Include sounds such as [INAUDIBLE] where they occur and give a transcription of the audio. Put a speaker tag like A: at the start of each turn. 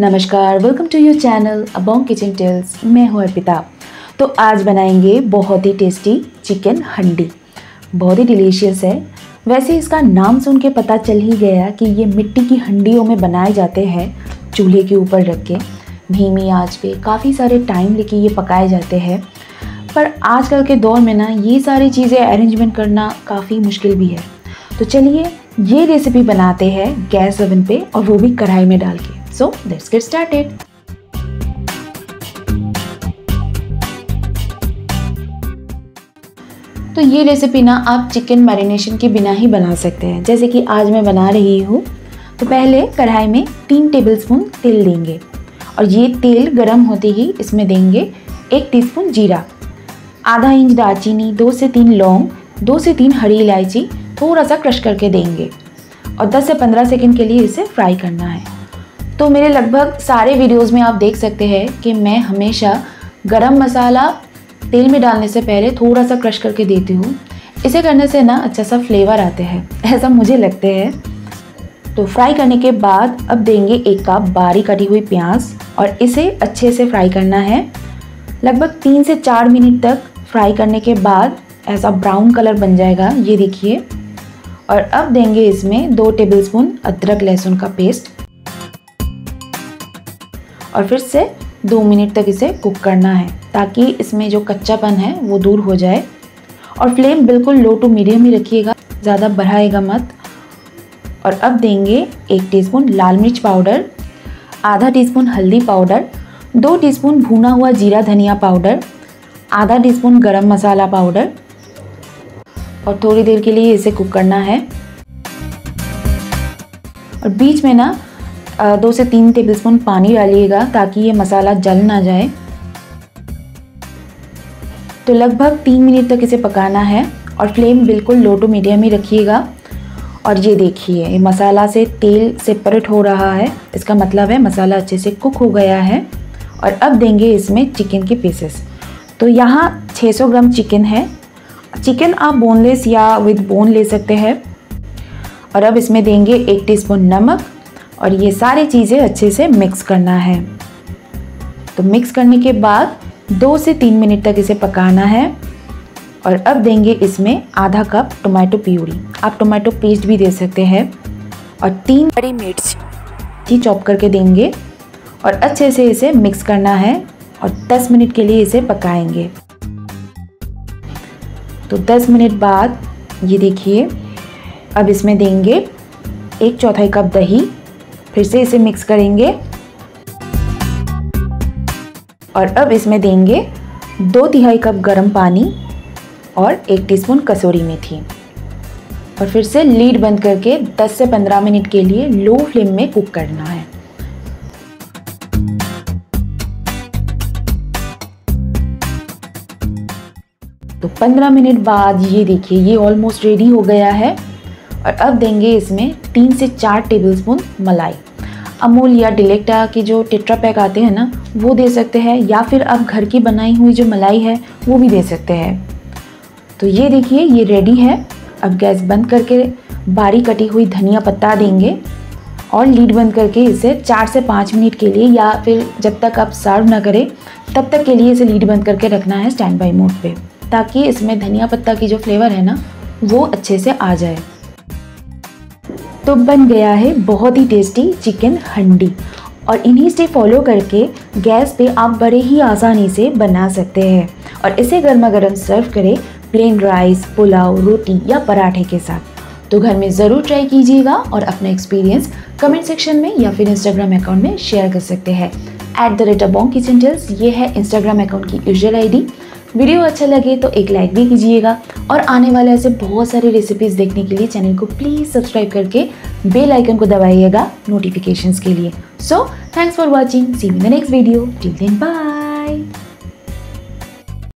A: नमस्कार welcome to your channel Abong kitchen tales मैं हूँ अर्पिता। तो आज बनाएँगे बहुत ही टेस्टी चिकन हंडी। बहुत ही डिलीशियस है। वैसे इसका नाम सुन के पता चल ही गया कि ये मिट्टी की हंडियों में बनाए जाते हैं, चूल्हे के ऊपर रख के। धीमी आँच पे काफ़ी सारे टाइम लेके ये पकाए जाते हैं। पर आजकल के दौर में ना, ये सारी चीज़ें अरेंजमेंट करना काफ़ी मुश्किल भी है। तो चलिए, ये रेसिपी बनाते हैं गैस ओवन पे और वो भी कढ़ाई में डाल के। सो लेट्स गेट स्टार्टेड तो ये रेसिपी ना आप चिकन मैरिनेशन के बिना ही बना सकते हैं। जैसे कि आज मैं बना रही हूँ। तो पहले कढ़ाई में तीन टेबलस्पून तेल देंगे। और ये तेल गरम होते ही इसमें देंगे एक टीस्पून जीरा। आधा इंच दालचीनी, दो से तीन लौंग, दो से तीन हरी इलायची थोड़ा सा क्रश करके देंगे। और 10 से 15 सेकंड के लिए इसे फ्राई करना है। तो मेरे लगभग सारे वीडियोस में आप देख सकते हैं कि मैं हमेशा गरम मसाला तेल में डालने से पहले थोड़ा सा क्रश करके देती हूँ। इसे करने से ना अच्छा सा फ्लेवर आते हैं, [LAUGHS] ऐसा मुझे लगते हैं। तो फ्राई करने के बाद अब देंगे एक कप बारीक कटी हुई प्याज और इसे अच्छे से फ्राई करना है। लगभग तीन से चार मिनट तक फ्राई करने के बाद ऐसा ब्राउन कलर बन जाएगा, ये देखिए। और अब देंगे इसमें दो टेबलस्पून अदरक लहसुन का पेस्ट और फिर से दो मिनट तक इसे कुक करना है ताकि इसमें जो कच्चापन है वो दूर हो जाए। और फ्लेम बिल्कुल लो टू मीडियम ही रखिएगा, ज़्यादा बढ़ाएगा मत। और अब देंगे एक टीस्पून लाल मिर्च पाउडर, आधा टीस्पून हल्दी पाउडर, दो टीस्पून भुना हुआ जीरा धनिया पाउडर, आधा टीस्पून गरम मसाला पाउडर। और थोड़ी देर के लिए इसे कुक करना है। और बीच में ना दो से तीन टेबलस्पून पानी डालिएगा ताकि ये मसाला जल ना जाए। तो लगभग तीन मिनट तक इसे पकाना है और फ्लेम बिल्कुल लो टू मीडियम ही रखिएगा। और ये देखिए, ये मसाला से तेल सेपरेट हो रहा है। इसका मतलब है मसाला अच्छे से कुक हो गया है। और अब देंगे इसमें चिकन के पीसेस तो यहाँ 600 ग्राम चिकन है। चिकन आप बोनलेस या विद बोन ले सकते हैं। और अब इसमें देंगे एक टीस्पून नमक। और ये सारी चीज़ें अच्छे से मिक्स करना है। तो मिक्स करने के बाद दो से तीन मिनट तक इसे पकाना है और अब देंगे इसमें आधा कप टोमेटो प्यूरी आप टोमेटो पेस्ट भी दे सकते हैं और तीन बड़ी मिर्च। ही चॉप करके देंगे और अच्छे से इसे मिक्स करना है और 10 मिनट के लिए इसे पकाएँगे। तो 10 मिनट बाद ये देखिए अब इसमें देंगे एक चौथाई कप दही। फिर से इसे मिक्स करेंगे। और अब इसमें देंगे दो तिहाई कप गर्म पानी और एक टीस्पून कसूरी मेथी। और फिर से लीड बंद करके 10 से 15 मिनट के लिए लो फ्लेम में कुक करना है। तो 15 मिनट बाद ये देखिए, ये ऑलमोस्ट रेडी हो गया है। और अब देंगे इसमें तीन से चार टेबलस्पून मलाई। अमूल या डिलेक्टा के जो टेट्रा पैक आते हैं ना, वो दे सकते हैं, या फिर आप घर की बनाई हुई जो मलाई है, वो भी दे सकते हैं। तो ये देखिए, ये रेडी है। अब गैस बंद करके बारीक कटी हुई धनिया पत्ता देंगे और लीड बंद करके इसे चार से पाँच मिनट के लिए, या फिर जब तक आप सर्व ना करें, तब तक के लिए इसे लीड बंद करके रखना है स्टैंड बाई मोड पे, ताकि इसमें धनिया पत्ता की जो फ्लेवर है ना, वो अच्छे से आ जाए। तो बन गया है बहुत ही टेस्टी चिकन हंडी। और इन्हीं स्टेप फॉलो करके गैस पे आप बड़े ही आसानी से बना सकते हैं। और इसे गर्मा गर्म सर्व करें प्लेन राइस पुलाव, रोटी या पराठे के साथ। तो घर में ज़रूर ट्राई कीजिएगा और अपना एक्सपीरियंस कमेंट सेक्शन में या फिर इंस्टाग्राम अकाउंट में शेयर कर सकते हैं। At the rate Abong kitchen tales ये है इंस्टाग्राम अकाउंट की यूजल आईडी वीडियो अच्छा लगे तो एक लाइक भी कीजिएगा। और आने वाले ऐसे बहुत सारे रेसिपीज़ देखने के लिए चैनल को प्लीज़ सब्सक्राइब करके बेल आइकन को दबाइएगा नोटिफिकेशंस के लिए। So thanks for watching see in the next video till then bye